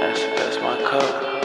That's, that's my cup.